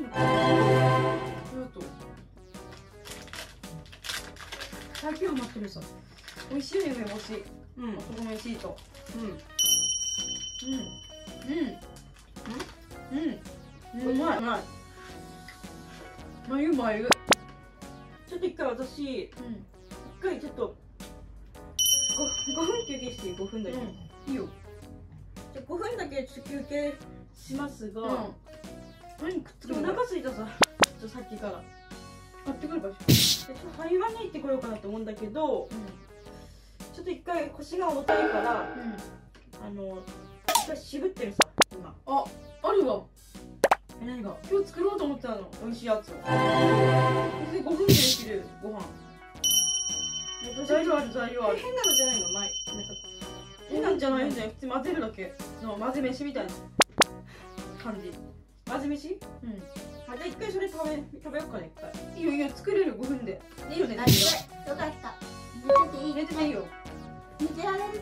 いのかな。最近は待ってるさ美味しいよね梅干しうん。お米シートうん。うん。うん。うん。うん。うまいうまい。眉眉ちょっと一回私一うん回ちょっと 5, 5分休憩していい5分だけ、いいよ。じゃあ5分だけちょっと休憩しますが、何くっつくの？腹すいたさ。ちょっとさっきから。買ってくる場所でちょっと台湾に行ってこようかなと思うんだけどちょっと一回腰が重たいからうん。あの一回渋ってるさ今。ああるわ。え何が？今日作ろうと思ってたの。美味しいやつを。別に5分でできるご飯。材料ある材料ある。変なのじゃないの？前。なんか変なんじゃないんだよ。普通に混ぜるだけ。の混ぜ飯みたいな感じ混ぜ飯うあじゃあ一回それ食べ食べようかね一回。んいいよいいよ作れる5分で。いいよねあ、これ、よかった。寝てていい入れてもいいよ。寝てられるって。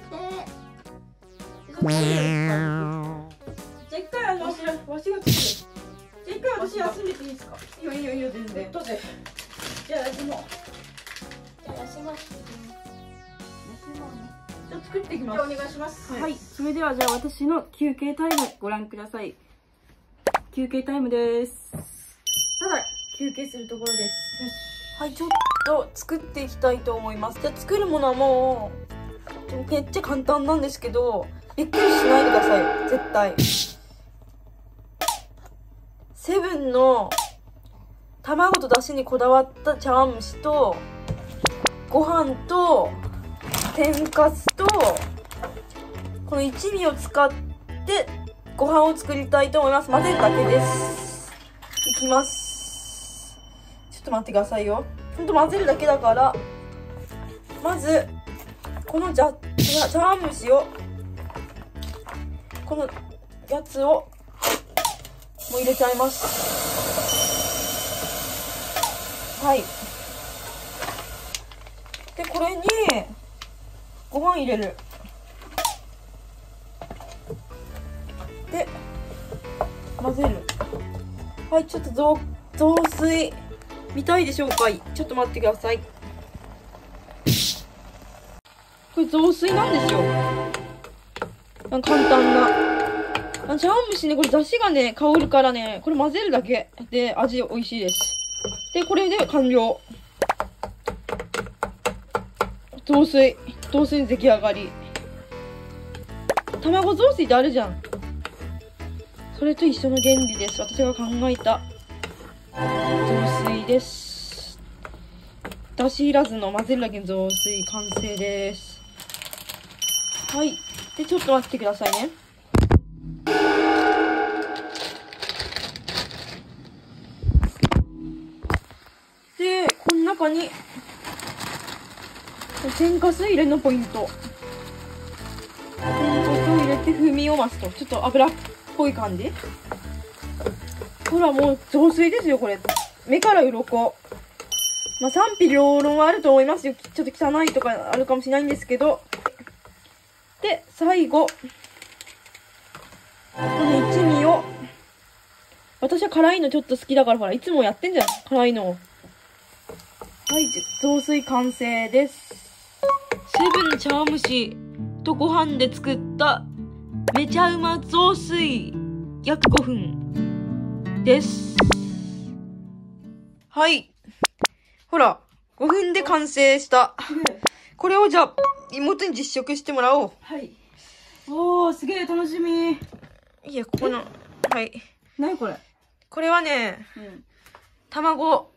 じゃあ一回あのわしらわしが作る。じゃあ一回私休んでていいですか？いいよいいよいいよ全然。どうぜじゃあ私もじゃあ、休もう。休もうね。じゃあ作っていきます。お願いします。はい、それではじゃあ私の休憩タイムご覧ください休憩タイムです。ただ休憩するところです。はいちょっと作っていきたいと思います。じゃあ作るものはもうめっちゃ簡単なんですけどびっくりしないでください。絶対。セブンの卵と出汁にこだわった茶碗蒸しとご飯と天かすとこの一味を使ってご飯を作りたいと思います。混ぜるだけです。いきます。ちょっと待ってくださいよ。ほんと混ぜるだけだから、まず、このじゃ、茶碗蒸しを、このやつを、もう入れちゃいます。はい。で、これに、ご飯入れる。はいちょっと雑雑炊。見たいでしょうか？ちょっと待ってください。これ雑炊なんですよ。簡単な。あ茶碗蒸しね。これ出汁がね香るからねこれ混ぜるだけ。で味美味しいです。でこれで完了。雑炊。雑炊出来上がり。卵雑炊ってあるじゃん。それと一緒の原理です。私が考えた雑炊です。だしいらずの混ぜるだけの雑炊完成です。はい。で、ちょっと待ってくださいね。で、この中に、天かす入れのポイント。天かすを入れて風味を増すと。ちょっと油ぽい感じ？ほらもう雑炊ですよこれ。目から鱗。まあ賛否両論はあると思いますよ。ちょっと汚いとかあるかもしれないんですけど。で最後。この一味を。私は辛いのちょっと好きだからほらいつもやってんじゃん。辛いのを。はい雑炊完成です。セブンの茶碗蒸しとご飯で作っためちゃうま雑炊約5分です。はい。ほら、5分で完成した。これをじゃあ、妹に実食してもらおう。はいおーすげえ楽しみいや、ここの、はい。何これ？これはね、うん卵、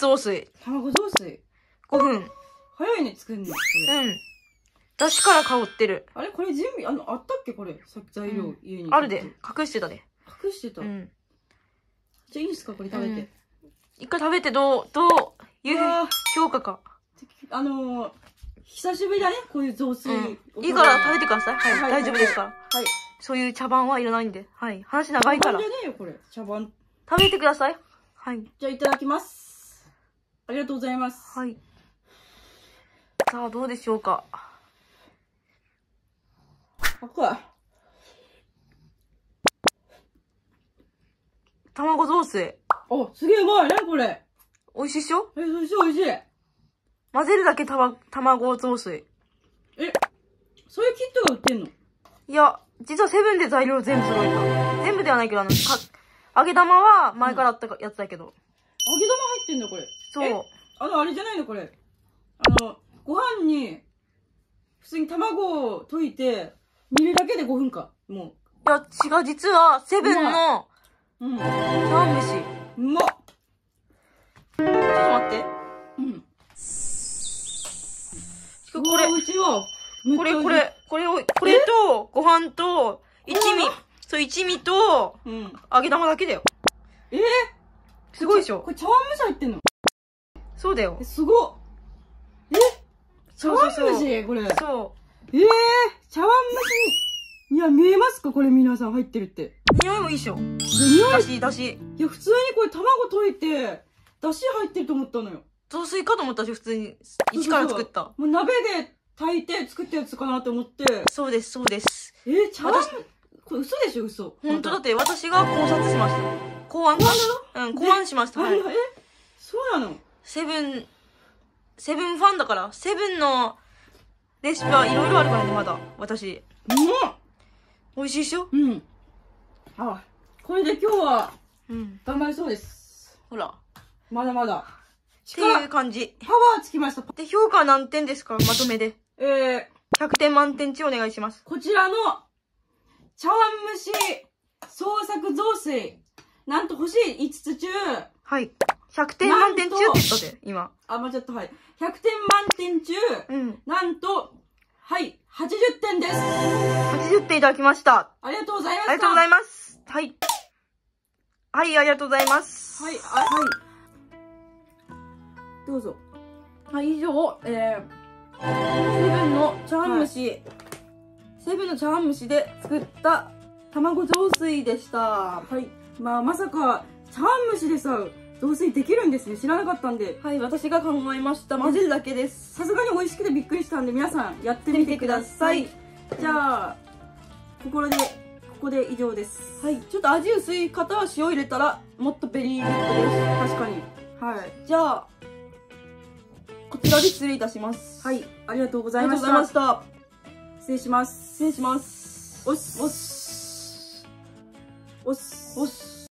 雑炊。卵雑炊？5分。早いね作るのこれうん。だしから香ってる。あれ？これ準備？あのあったっけ？これさっき材料、うん家にあるで。隠してたで。隠してた、うん。じゃあいいですか？これ食べて、一回食べてどう、どういう評価か。あのー、久しぶりだねこういう雑炊、うん。いいから食べてください。はい。はい大丈夫ですか？ら。はいそういう茶番はいらないんで。はい。話長いから茶。番じゃねえよこれ茶番食べてください。はい。じゃあいただきますありがとうございますはい。さあ、どうでしょうか？赤い卵雑炊。あ、すげえうまいね、これ？美味しいっしょ？え、美味しい美味しい。混ぜるだけたま、卵雑炊。え、そういうキットが売ってんの？いや、実はセブンで材料全部揃えた。全部ではないけど、あの、か、揚げ玉は前からあったやつだけど。揚げ玉入ってんだ、これ？そう。えあの、あれじゃないの、これ？あの、ご飯に、普通に卵を溶いて、煮るだけで5分間。もいや、違う、実は、セブンのう。うん。茶碗蒸し。うまっ。ちょっと待って。うん。これこれ、こ。れ、これを、これと、ご飯と、一味、そう、一味と、うん。揚げ玉だけだよ。え？ー、すごいでしょ？これ茶碗蒸し入ってんの？そうだよえ、。すごっ。え？茶碗。蒸し？これ。そえー、茶碗蒸しに、いや、見えますか？これ皆さん入ってるって。う。匂いもいいっしょ。で匂い？だし、だし。いや、普通にこれ卵溶いて、だし入ってると思ったのよ。雑炊かと思ったし、普通に。一から作った。もう鍋で炊いて作ったやつかなと思って。そうです、そうです。えー、茶碗私これ嘘でしょ？嘘。本当だって私が考察しました。考案かうん、考案しました。はい。えそうなの？セブン、セブンファンだから、セブンのレシピはいろいろあるからね、まだ。私。う美味しいっしょ？んうん。あ、これで今日はうん。頑張りそうです。ほら。っまだまだ。ていう力、感じ。パワーつきました。で、評価は何点ですか？まとめで。えー、100点満点中お願いします。こちらの茶碗蒸し創作雑炊。なんと星5つ中、はい。100点満点中って言ったで、今。あ、間違った、はい。100点満点中、うん。なんと、はい、80点です。80点いただきました。ありがとうございました。ありがとうございまます。はい。はい、ありがとうございます。はい、あ、はい。どうぞ。はい、以上、えー、セブンの茶碗蒸し、セブンの茶碗蒸しで作った卵雑炊でした。はい。まあ、まさか、茶碗蒸しでさ、雑炊できるんですね。知らなかったんで。はい、私が考えました。混ぜるだけです。さすがに美味しくてびっくりしたんで、皆さんやってみてください。じゃあ、ここで、ここで以上です。はい、ちょっと味薄い方は塩入れたら、もっと very good です。確かに。はい。じゃあ、こちらで失礼いたします。はい、ありがとうございありがとうごました。ざいました。失礼します。失礼します。おっす。おっす。おっす。おっす。